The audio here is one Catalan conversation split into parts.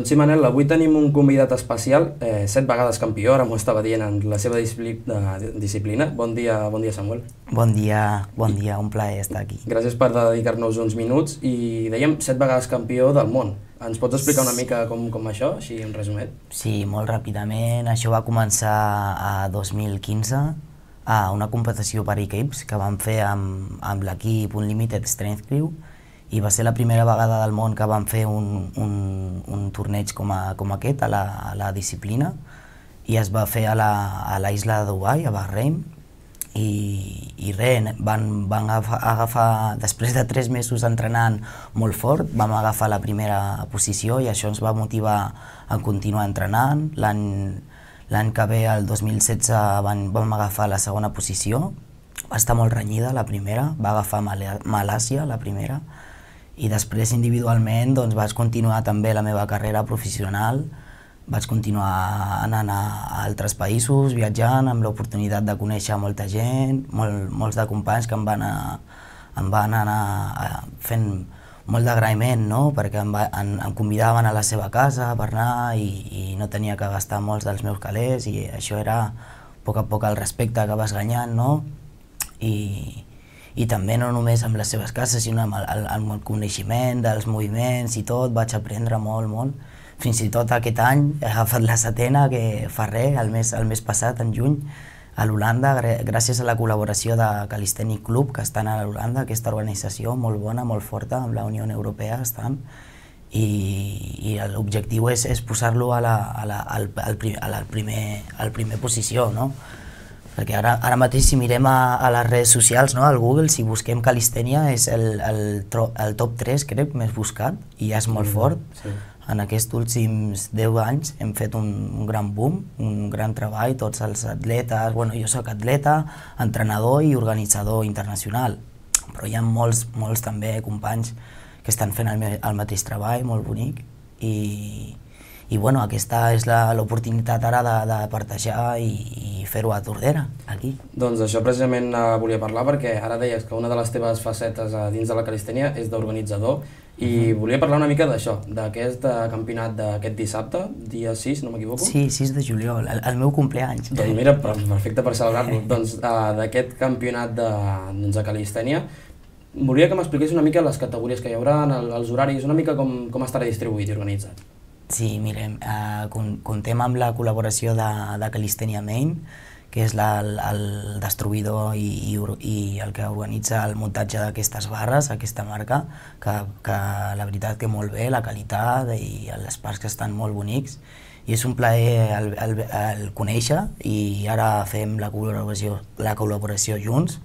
Doncs sí, Manel, avui tenim un convidat especial, eh, set vegades campió, ara m'ho estava dient en la seva discipli disciplina. Bon dia, bon dia, Samuel. Bon dia, bon dia, un plaer estar aquí. Gràcies per dedicar-nos uns minuts i dèiem set vegades campió del món. Ens pots explicar una mica com, com això, així en resumet? Sí, molt ràpidament. Això va començar a 2015 a una competició per equips que vam fer amb, amb l'equip Unlimited Strength Crew i va ser la primera vegada del món que vam fer un, un, un torneig com, a, com aquest a la, a la disciplina. I es va fer a la, a de Dubai, a Bahrein, i, i res, van, van agafar, agafar, després de tres mesos entrenant molt fort, vam agafar la primera posició i això ens va motivar a continuar entrenant. L'any que ve, el 2016, van, vam agafar la segona posició, va estar molt renyida la primera, va agafar Malàsia la primera, i després individualment doncs, vaig continuar també la meva carrera professional, vaig continuar anant a altres països, viatjant, amb l'oportunitat de conèixer molta gent, molt, molts de companys que em van, a, em van anar fent molt d'agraïment, no? perquè em, va, em, em convidaven a la seva casa per anar i, i no tenia que gastar molts dels meus calés i això era a poc a poc el respecte que vas guanyant, no? I, i també no només amb les seves cases, sinó amb el, amb el coneixement dels moviments i tot, vaig aprendre molt, molt. Fins i tot aquest any he agafat la setena, que fa res, el mes, el mes passat, en juny, a l'Holanda, gràcies a la col·laboració de Calisthenic Club, que estan a l'Holanda, aquesta organització molt bona, molt forta, amb la Unió Europea estan, i, i l'objectiu és, és posar-lo a la, a la, al, al, al, al, primer, al primer posició, no? Perquè ara, ara mateix si mirem a, a les redes socials, no, al Google, si busquem calistènia és el, el, el top 3, crec, més buscat, i ja és molt mm, fort. Sí. En aquests últims 10 anys hem fet un, un gran boom, un gran treball, tots els atletes, bueno, jo sóc atleta, entrenador i organitzador internacional, però hi ha molts, molts també companys que estan fent el, el mateix treball, molt bonic, i, i bueno, aquesta és l'oportunitat ara de, de partejar i, i fer-ho a Tordera, aquí. Doncs això precisament uh, volia parlar perquè ara deies que una de les teves facetes uh, dins de la calistènia és d'organitzador i uh mhm. -huh. volia parlar una mica d'això, d'aquest uh, campionat d'aquest dissabte, dia 6, no m'equivoco? Sí, 6 de juliol, el, el meu compleany. Doncs mira, perfecte per celebrar-lo. doncs uh, d'aquest campionat de, doncs, de calistènia, volia que m'expliqués una mica les categories que hi haurà, els horaris, una mica com, com estarà distribuït i organitzat. Sí, mirem, eh, contem amb la col·laboració de, de Calistenia Main, que és la, el, el destruïdor i, i, i el que organitza el muntatge d'aquestes barres, aquesta marca, que, que la veritat que molt bé, la qualitat i les parts que estan molt bonics. I és un plaer el, el, el conèixer i ara fem la col·laboració, la col·laboració junts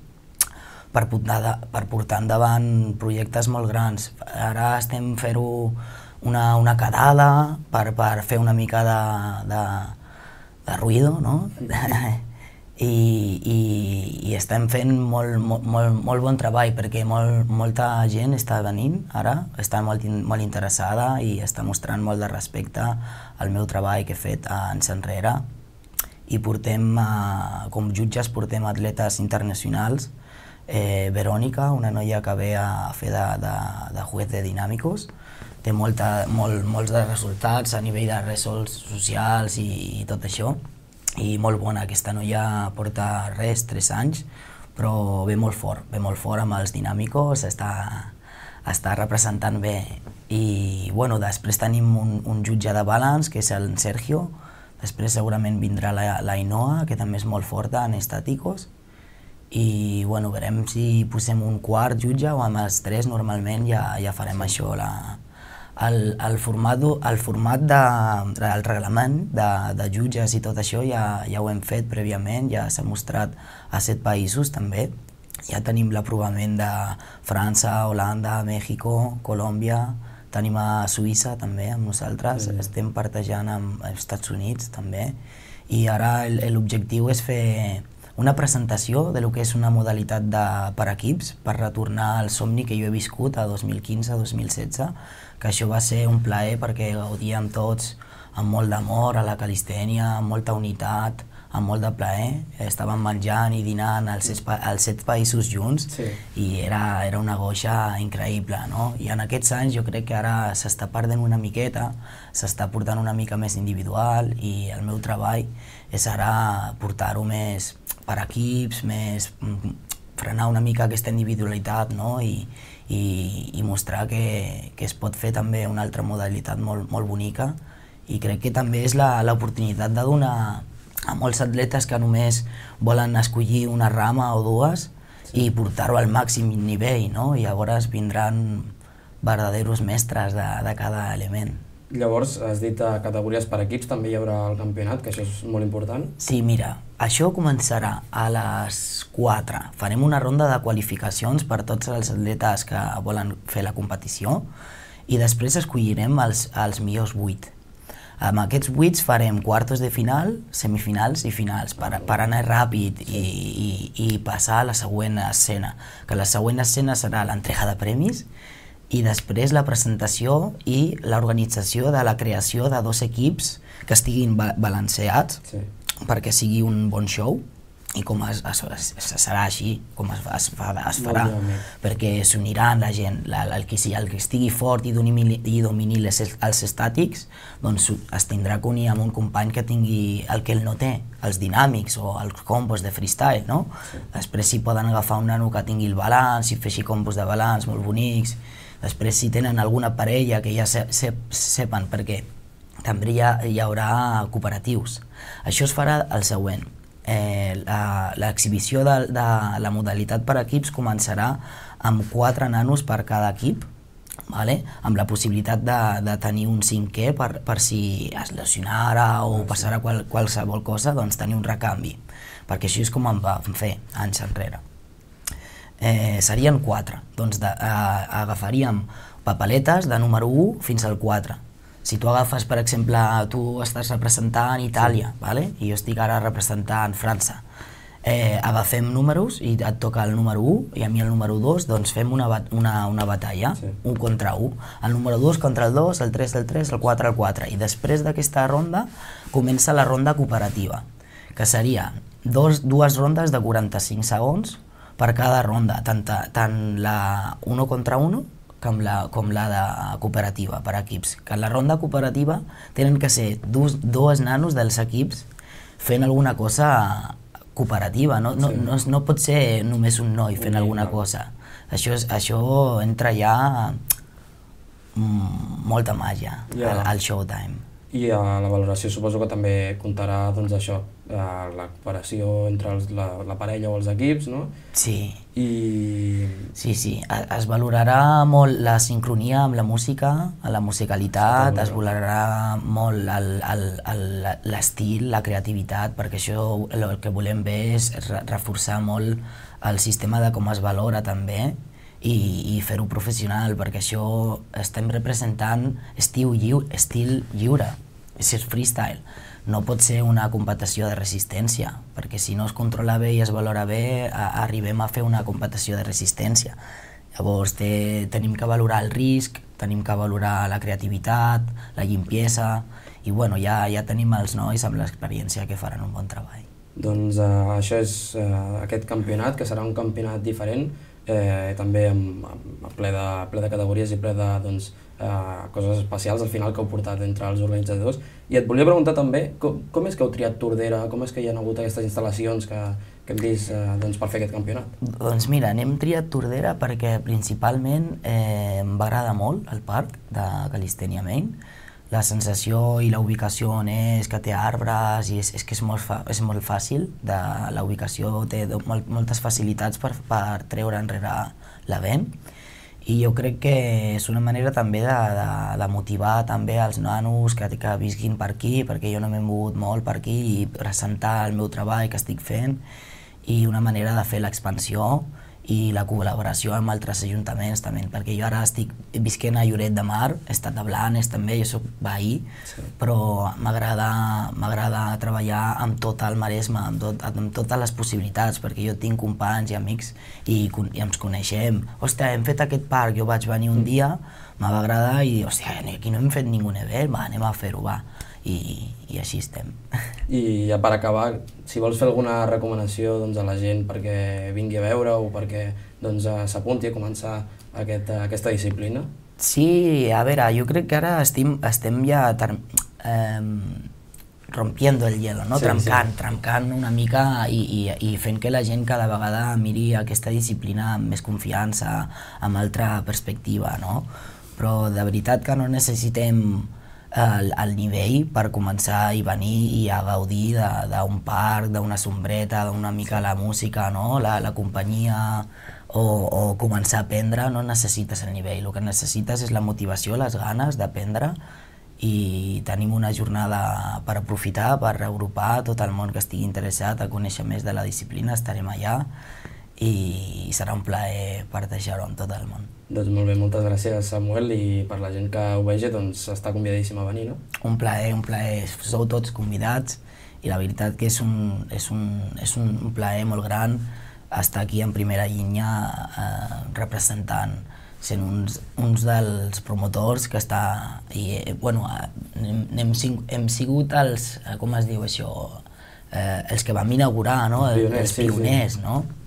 per portar, per portar endavant projectes molt grans. Ara estem fent-ho una, una quedada per, per fer una mica de, de, de ruïdo, no? I, i, i estem fent molt, molt, molt, molt bon treball perquè molt, molta gent està venint ara, està molt, molt interessada i està mostrant molt de respecte al meu treball que he fet anys enrere i portem, eh, com jutges, portem atletes internacionals eh, Verònica, una noia que ve a fer de, de, de juez de dinàmicos, té molta, molt, molts de resultats a nivell de resolts socials i, i tot això. I molt bona, aquesta noia porta res, 3 anys, però ve molt fort, ve molt fort amb els dinàmicos, està, està representant bé. I bueno, després tenim un, un jutge de balance, que és el Sergio, després segurament vindrà la, la Inoa, que també és molt forta en estàticos, i bueno, veurem si posem un quart jutge o amb els tres normalment ja, ja farem això, la, el, el, format, el format de, del reglament de, de jutges i tot això ja, ja ho hem fet prèviament, ja s'ha mostrat a set països també. Ja tenim l'aprovament de França, Holanda, Mèxico, Colòmbia, tenim a Suïssa també amb nosaltres, mm. estem partejant amb els Estats Units també i ara l'objectiu és fer una presentació de lo que és una modalitat de, per equips per retornar al somni que jo he viscut a 2015-2016 que això va ser un plaer perquè gaudíem tots amb molt d'amor a la calistènia, amb molta unitat, amb molt de plaer. Estàvem menjant i dinant als als set països junts Sí. i era, era una goixa increïble, no? I en aquests anys jo crec que ara s'està perdent una miqueta, s'està portant una mica més individual i el meu treball és ara portar-ho més per equips, més mm, frenar una mica aquesta individualitat no? I, i, i mostrar que, que es pot fer també una altra modalitat molt, molt bonica i crec que també és la- l'oportunitat de donar a molts atletes que només volen escollir una rama o dues i portar-ho al màxim nivell, no? I llavors vindran verdaderos mestres de, de cada element. Llavors, has dit a categories per equips, també hi haurà el campionat, que això és molt important. Sí, mira, això començarà a les 4. Farem una ronda de qualificacions per tots els atletes que volen fer la competició i després escollirem els, els millors 8. Amb aquests 8 farem quartos de final, semifinals i finals per, per anar ràpid i, i, i passar a la següent escena. Que la següent escena serà l'entrega de premis i després la presentació i l'organització de la creació de dos equips que estiguin ba balanceats Sí. perquè sigui un bon show i com es, es, es, es serà així, com es, es, fa, es farà, perquè s'uniran la gent, la, el, que, el que estigui fort i domini, i domini les, els estàtics, doncs es tindrà que unir amb un company que tingui el que ell no té, els dinàmics o els combos de freestyle, no? Sí. Després si poden agafar un nano que tingui el balanç i fer així combos de balanç molt bonics, després si tenen alguna parella que ja se, se, sepan perquè també hi, ha, hi haurà cooperatius. Això es farà el següent. Eh, la- L'exhibició de, de la modalitat per equips començarà amb quatre nanos per cada equip, vale? amb la possibilitat de, de tenir un cinquè per, per si es lesionara o passara qual, qualsevol cosa, doncs tenir un recanvi, perquè així és com em vam fer anys enrere eh, serien 4. Doncs de, eh, agafaríem papeletes de número 1 fins al 4. Si tu agafes, per exemple, tu estàs representant Itàlia, vale? i jo estic ara representant França, eh, agafem números i et toca el número 1 i a mi el número 2, doncs fem una, una, una batalla, Sí. un contra 1. El número 2 contra el 2, el 3 el 3, el 4 el 4. I després d'aquesta ronda comença la ronda cooperativa, que seria dos, dues rondes de 45 segons per cada ronda, tant, tant la 1 contra 1 com la, com la de cooperativa, per equips. Que en la ronda cooperativa tenen que ser dos, dos nanos dels equips fent alguna cosa cooperativa, no, no, Sí. no, no pot ser només un noi fent Un alguna cosa. Això, és, això entra ja mm, molta màgia Ja. al, al showtime. I a la valoració suposo que també comptarà doncs, això, eh, la cooperació entre els, la, la parella o els equips, no? Sí, I... Sí, sí, es valorarà molt la sincronia amb la música, la musicalitat, Sí, es valorarà molt l'estil, la creativitat, perquè això el que volem bé és re- reforçar molt el sistema de com es valora també i, i fer-ho professional, perquè això estem representant estil, lliu, estil lliure, és freestyle. No pot ser una competició de resistència, perquè si no es controla bé i es valora bé, a, arribem a fer una competició de resistència. Llavors té, tenim que valorar el risc, tenim que valorar la creativitat, la llimpiesa, i bueno, ja, ja tenim els nois amb l'experiència que faran un bon treball. Doncs uh, això és uh, aquest campionat, que serà un campionat diferent, eh, també amb, amb ple, de, ple de categories i ple de doncs, uh, coses especials al final que heu portat entre els organitzadors. I et volia preguntar també com, com és que heu triat Tordera, com és que hi ha hagut aquestes instal·lacions que, que hem vist uh, doncs, per fer aquest campionat? Doncs mira, n'hem triat Tordera perquè principalment eh, va agradar molt el parc de Calistenia Main. La sensació i la ubicació on és, que té arbres, i és, és que és molt, fa, és molt fàcil, de, la ubicació té molt, moltes facilitats per, per treure enrere la vent. I jo crec que és una manera també de, de, de motivar també els nanos que, que visquin per aquí, perquè jo no m'he mogut molt per aquí, i presentar el meu treball que estic fent, i una manera de fer l'expansió i la col·laboració amb altres ajuntaments també, perquè jo ara estic visquent a Lloret de Mar, he estat a Blanes també, jo soc veí, Sí. però m'agrada treballar amb tot el Maresme, amb, tot, amb totes les possibilitats, perquè jo tinc companys i amics i, i ens coneixem. Hòstia, hem fet aquest parc, jo vaig venir un dia, me va agradar i, hòstia, aquí no hem fet ningú nivell, va, anem a fer-ho, va. I, I així estem. I ja per acabar, si vols fer alguna recomanació doncs, a la gent perquè vingui a veure o perquè doncs, eh, s'apunti a començar aquest, aquesta disciplina? Sí, a veure, jo crec que ara estem, estem ja eh, rompiendo el hielo, no? Sí, trencant, sí. trencant una mica i, i, i fent que la gent cada vegada miri aquesta disciplina amb més confiança, amb altra perspectiva, no? Però de veritat que no necessitem el, el nivell per començar a venir i a gaudir d'un parc, d'una sombreta, d'una mica la música, no? la, la companyia, o, o començar a aprendre, no necessites el nivell, el que necessites és la motivació, les ganes d'aprendre i tenim una jornada per aprofitar, per agrupar tot el món que estigui interessat a conèixer més de la disciplina, estarem allà i serà un plaer partejar-ho amb tot el món. Doncs molt bé, moltes gràcies Samuel i per la gent que ho vegi doncs està convidadíssim a venir, no? Un plaer, un plaer, sou tots convidats i la veritat que és un, és un, és un plaer molt gran estar aquí en primera línia eh, representant sent uns, uns dels promotors que està... I, eh, bueno, hem, hem, hem sigut els, eh, com es diu això, eh, els que vam inaugurar, no? Pioners, els pioners, sí, sí. no?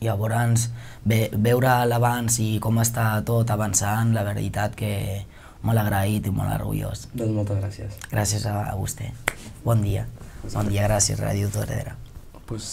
Llavors, ve, veure l'abans i com està tot avançant, la veritat que molt agraït i molt orgullós. Doncs moltes gràcies. Gràcies a, a vostè. Bon dia. Bon dia, gràcies, Ràdio Torera. Pues